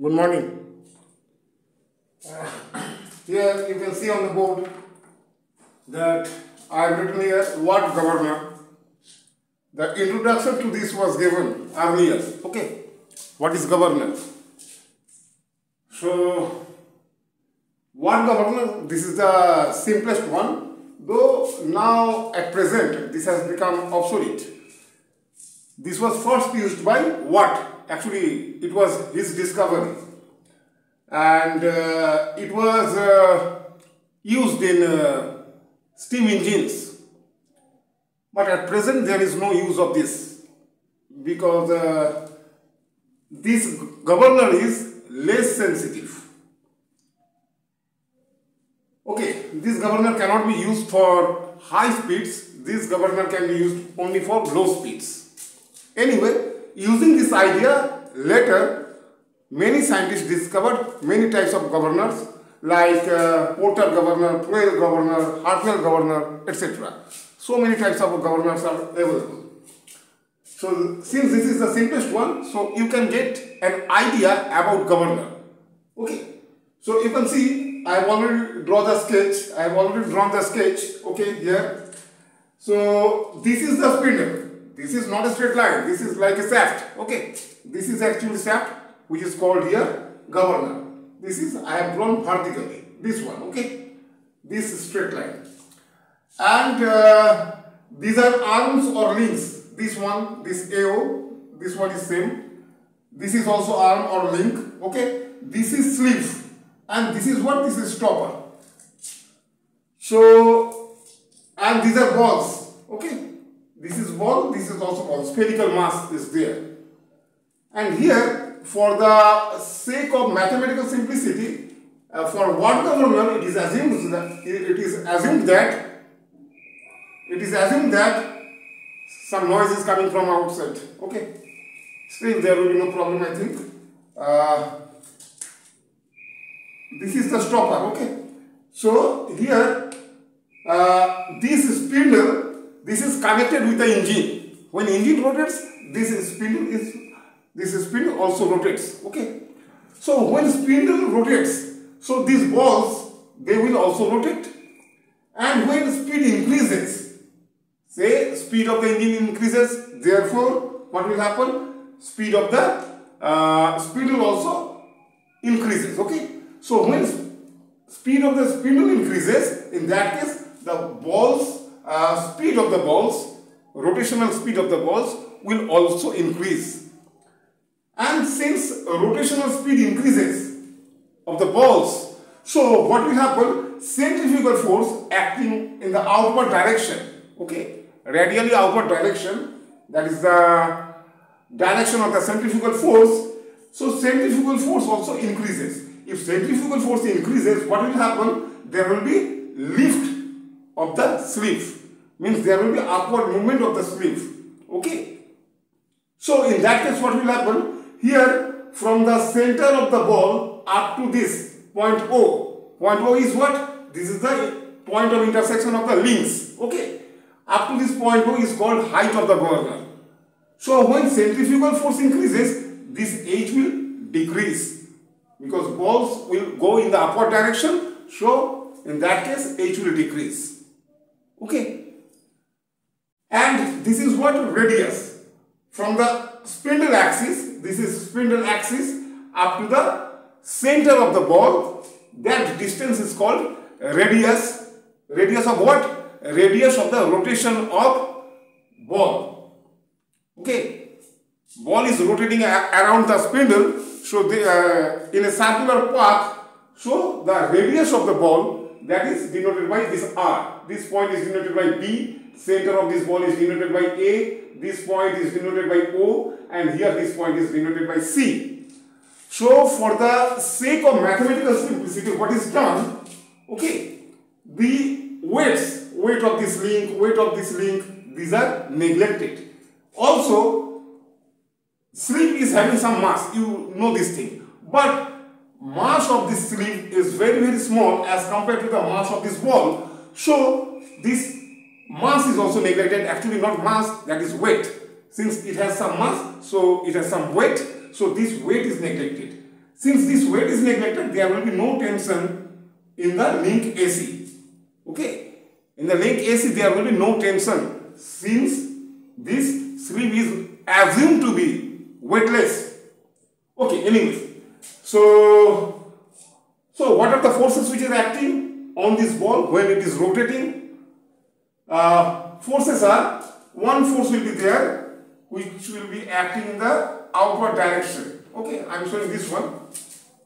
Good morning. Uh, here you can see on the board that I have written here Watt governor. The introduction to this was given earlier. Okay, what is governor? So, Watt governor? This is the simplest one. Though now at present this has become obsolete. This was first used by Watt actually it was his discovery. And uh, it was uh, used in uh, steam engines. But at present there is no use of this because uh, this governor is less sensitive. Okay this governor cannot be used for high speeds. This governor can be used only for low speeds. Anyway Using this idea, later many scientists discovered many types of governors like uh, Porter governor, Proell governor, Hartnell governor, etc. So many types of governors are available. So since this is the simplest one, so you can get an idea about governor. Okay. So you can see I have already drawn the sketch. I have already drawn the sketch. Okay, here. So this is the spindle. This is not a straight line. This is like a shaft. Okay. This is actually shaft which is called here governor. This is I have drawn vertically. This one. Okay. This is straight line. And uh, these are arms or links. This one, this AO, this one is same. This is also arm or link. Okay. This is sleeve. And this is what? This is stopper. So, and these are balls. Okay. This is ball, this is also ball. Spherical mass is there. And here, for the sake of mathematical simplicity, uh, for one governor, it is assumed that it is assumed that it is assumed that some noise is coming from outside. Okay. Still, there will be no problem, I think. Uh, this is the stopper. Okay. So here, uh, this spindle this is connected with the engine. When engine rotates, this spindle is this spindle also rotates. Okay. So when spindle rotates, so these balls they will also rotate. And when speed increases, say speed of the engine increases, therefore what will happen? Speed of the uh, spindle also increases. Okay. So when speed of the spindle increases, in that case the balls uh, speed of the balls, rotational speed of the balls will also increase. And since rotational speed increases of the balls, so what will happen? Centrifugal force acting in the outward direction, okay, radially outward direction, that is the direction of the centrifugal force. So centrifugal force also increases. If centrifugal force increases, what will happen? There will be lift of the sleeve means there will be upward movement of the sleeve. Okay. So in that case what will happen? Here from the center of the ball up to this point O. Point O is what? This is the point of intersection of the links. Okay. Up to this point O is called height of the governor. So when centrifugal force increases, this H will decrease because balls will go in the upward direction. So in that case H will decrease. Okay. And this is what radius. From the spindle axis, this is spindle axis up to the center of the ball. That distance is called radius. Radius of what? Radius of the rotation of ball. Okay. Ball is rotating around the spindle. So uh, in a circular path, so the radius of the ball that is denoted by this R. This point is denoted by B center of this ball is denoted by A, this point is denoted by O, and here this point is denoted by C. So, for the sake of mathematical simplicity, what is done? Okay, the weights, weight of this link, weight of this link, these are neglected. Also, sleeve is having some mass, you know this thing. But mass of this sleeve is very, very small as compared to the mass of this ball. So, this Mass is also neglected, actually not mass, that is weight. Since it has some mass, so it has some weight, so this weight is neglected. since this weight is neglected, there will be no tension in the link AC. Okay. In the link AC, there will be no tension since this sleeve is assumed to be weightless. Okay, anyways. So, so what are the forces which are acting on this ball when it is rotating? Uh, forces are, one force will be there which will be acting in the outward direction. Okay, I am showing this one.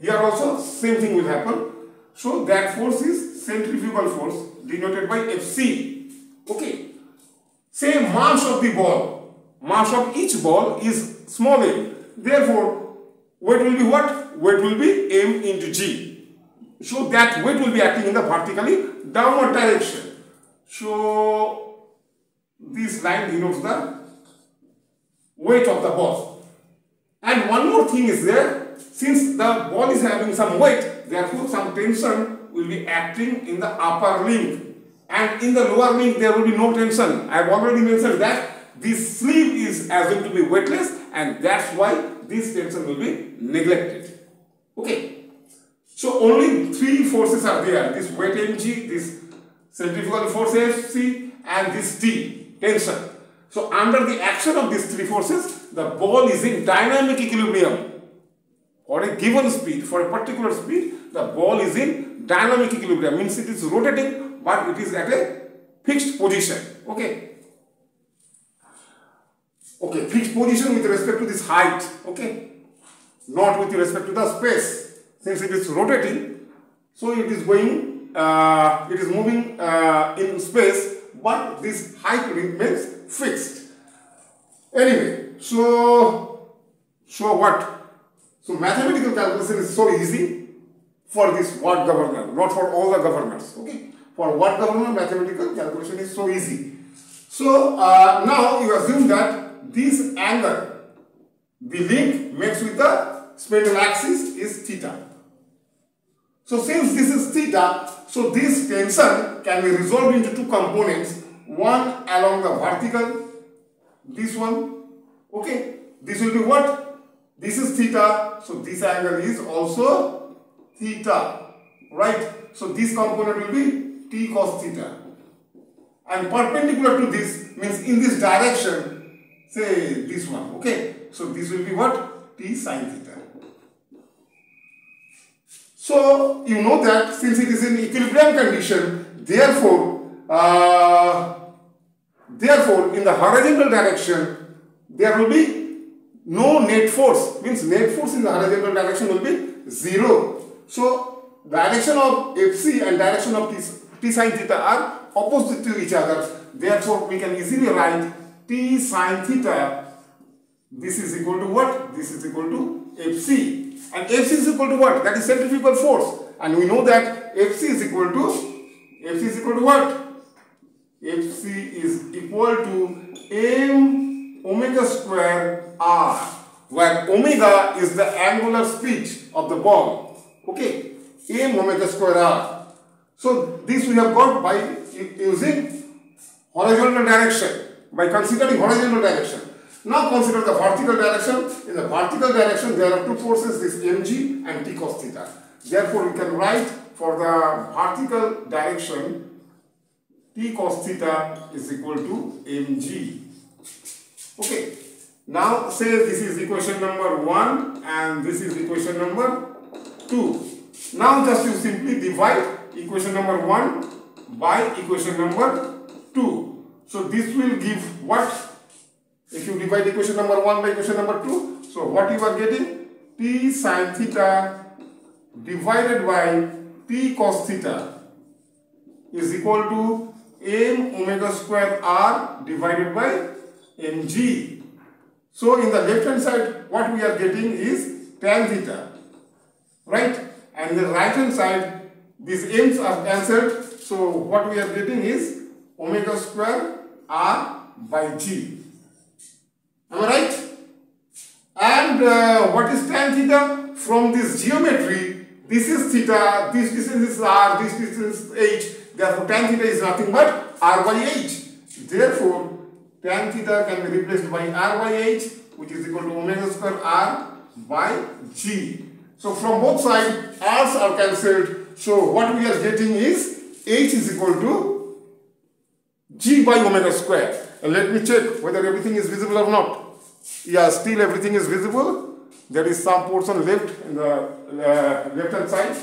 Here also same thing will happen. So that force is centrifugal force denoted by Fc. Okay. Say mass of the ball. Mass of each ball is small m. Therefore, weight will be what? Weight will be m into g. So that weight will be acting in the vertically downward direction. So this line denotes the weight of the ball. And one more thing is there, since the ball is having some weight, therefore some tension will be acting in the upper link. And in the lower link there will be no tension. I have already mentioned that this sleeve is assumed to be weightless and that's why this tension will be neglected. Okay. So only three forces are there. This weight mg, this centrifugal force Fc and this T, tension. So under the action of these three forces, the ball is in dynamic equilibrium. For a given speed, for a particular speed, the ball is in dynamic equilibrium. Means it is rotating, but it is at a fixed position. Okay. Okay, fixed position with respect to this height. Okay. Not with respect to the space. Since it is rotating, so it is going, uh, it is moving uh, in space, but this height remains fixed. Anyway, so, so what? So mathematical calculation is so easy for this Watt governor, not for all the governors. Okay, for Watt governor, mathematical calculation is so easy. So uh, now you assume that this angle, the link makes with the spindle axis is theta. So since this is theta, so this tension can be resolved into two components. One along the vertical, this one, okay. This will be what? This is theta, so this angle is also theta, right? So this component will be t cos theta. And perpendicular to this means in this direction, say this one, okay? So this will be what? t sin theta. So you know that since it is in equilibrium condition, therefore, uh, therefore in the horizontal direction, there will be no net force. Means net force in the horizontal direction will be zero. So direction of Fc and direction of t, t sin theta are opposite to each other. Therefore, we can easily write t sin theta. This is equal to what? This is equal to Fc. And Fc is equal to what? That is centrifugal force. And we know that Fc is equal to Fc is equal to what? Fc is equal to m omega square r, where omega is the angular speed of the ball. Okay, m omega square r. So this we have got by using horizontal direction, by considering horizontal direction. Now consider the vertical direction. In the vertical direction, there are two forces, this mg and t cos theta. Therefore, we can write for the vertical direction, t cos theta is equal to mg. Okay. Now, say this is equation number 1 and this is equation number 2. Now, just you simply divide equation number 1 by equation number 2. So, this will give what? If you divide equation number 1 by equation number 2, so what you are getting? T sin theta divided by T cos theta is equal to m omega square r divided by mg. So in the left hand side, what we are getting is tan theta, right? And the right hand side, these m's are cancelled. So what we are getting is omega square r by g. Am I right? And uh, what is tan theta? From this geometry, this is theta, this distance is r, this distance is h. Therefore, tan theta is nothing but r by h. Therefore, tan theta can be replaced by r by h, which is equal to omega square r by g. So from both sides, R's are cancelled. So what we are getting is H is equal to G by omega square. Let me check whether everything is visible or not. Yeah, still everything is visible. There is some portion left in the uh, left hand side.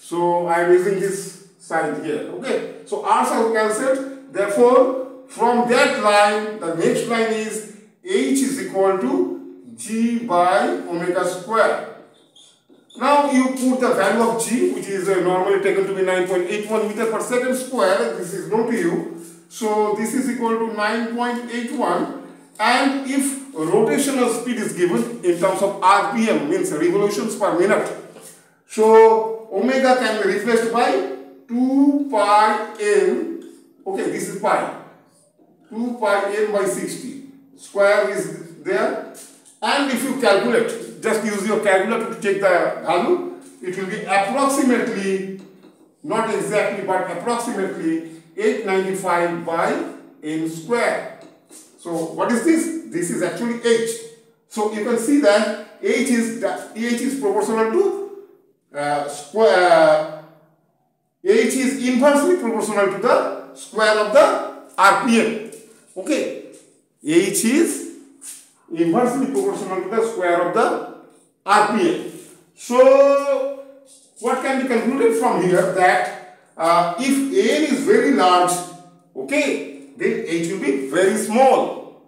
So I am using this side here. Okay. So R's are cancelled. Therefore, from that line, the next line is H is equal to G by omega square. Now you put the value of G which is uh, normally taken to be 9.81 meter per second square. This is known to you. So this is equal to 9.81 and if rotational speed is given in terms of RPM means revolutions per minute. So omega can be replaced by 2 pi n okay this is pi 2 pi n by 60 square is there and if you calculate just use your calculator to take the value. It will be approximately, not exactly, but approximately 895 by n square. So what is this? This is actually h. So you can see that h is that h is proportional to uh, square. Uh, h is inversely proportional to the square of the RPM. Okay, h is inversely proportional to the square of the RPM. So, what can be concluded from here that uh, if n is very large, okay, then h will be very small.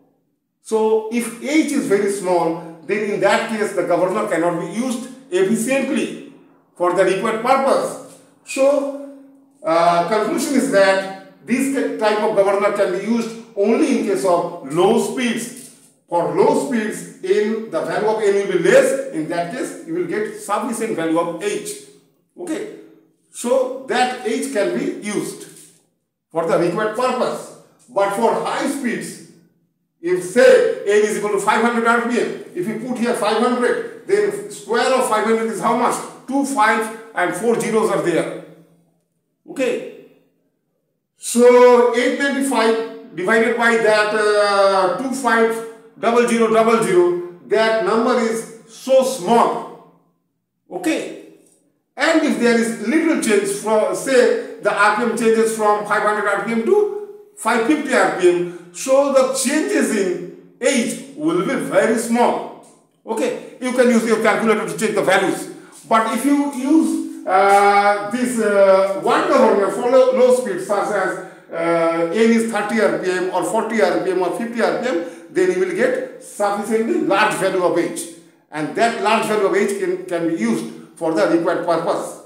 So, if h is very small, then in that case the governor cannot be used efficiently for the required purpose. So, uh, conclusion is that this type of governor can be used only in case of low speeds for low speeds, in the value of n will be less. In that case, you will get sufficient value of h. Okay. So that h can be used for the required purpose. But for high speeds, if say n is equal to 500 rpm, if you put here 500, then square of 500 is how much? 2, 5 and 4 zeros are there. Okay. So 895 divided by that uh, 2, 5 double zero double zero that number is so small okay and if there is little change from say the rpm changes from 500 rpm to 550 rpm so the changes in age will be very small okay you can use your calculator to check the values but if you use uh, this uh, one governor for low, low speed such as uh, n is 30 rpm or 40 rpm or 50 rpm then you will get sufficiently large value of h. And that large value of h can, can be used for the required purpose.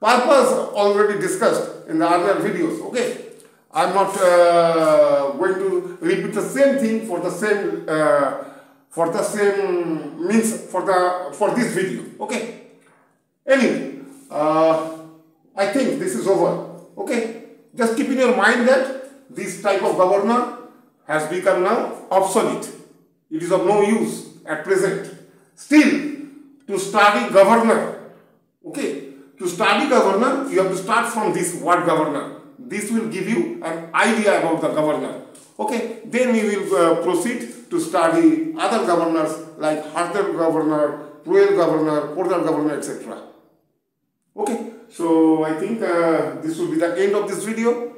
Purpose already discussed in the earlier videos, okay? I'm not uh, going to repeat the same thing for the same uh, for the same means for the for this video, okay? Anyway, uh, I think this is over, okay? Just keep in your mind that this type of governor has become now obsolete. It is of no use at present. Still, to study governor, okay, to study governor, you have to start from this Watt governor. This will give you an idea about the governor. Okay, then we will uh, proceed to study other governors like Harder governor, Proell governor, Porter governor, etc. Okay, so I think uh, this will be the end of this video.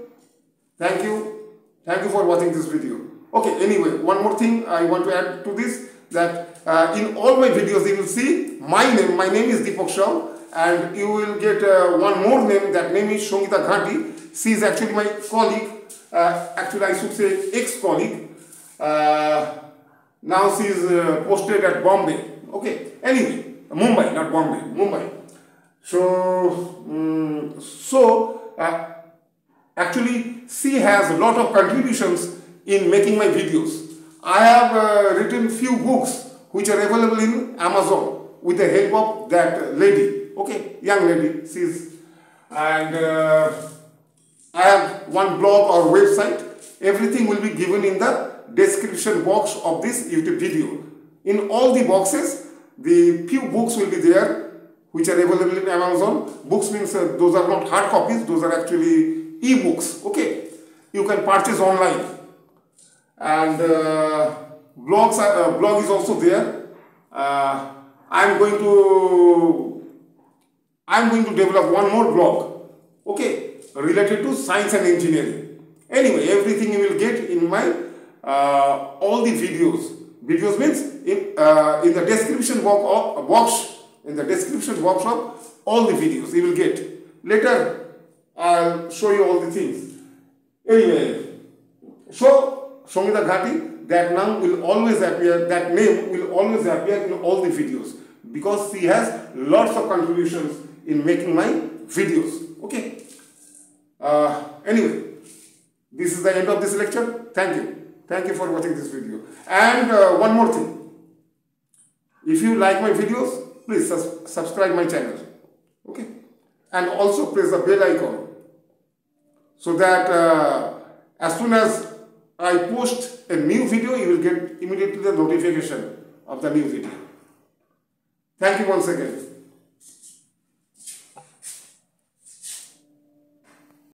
Thank you. Thank you for watching this video. Okay, anyway, one more thing I want to add to this that uh, in all my videos you will see my name. My name is Dipak Shaw and you will get uh, one more name. That name is Sangita Ghanti. She is actually my colleague. Uh, actually, I should say ex-colleague. Uh, now she is uh, posted at Bombay. Okay, anyway, Mumbai, not Bombay, Mumbai. So, um, so uh, Actually, she has a lot of contributions in making my videos. I have uh, written few books which are available in Amazon with the help of that lady. Okay, young lady. She's and uh, I have one blog or website. Everything will be given in the description box of this YouTube video. In all the boxes, the few books will be there which are available in Amazon. Books means uh, those are not hard copies, those are actually e-books okay you can purchase online and uh, blogs are, uh, blog is also there uh, i'm going to I'm going to develop one more blog, okay, related to science and engineering. Anyway, everything you will get in my uh, all the videos. Videos means in, uh, in the description box, box, in the description box of all the videos you will get. Later, I'll show you all the things. Anyway, so Sangita Ghanti, that name will always appear, that name will always appear in all the videos because she has lots of contributions in making my videos. Okay. Uh, anyway, this is the end of this lecture. Thank you. Thank you for watching this video. And uh, one more thing. If you like my videos, please subscribe my channel. Okay. And also press the bell icon so that uh, as soon as I post a new video, you will get immediately the notification of the new video. Thank you once again.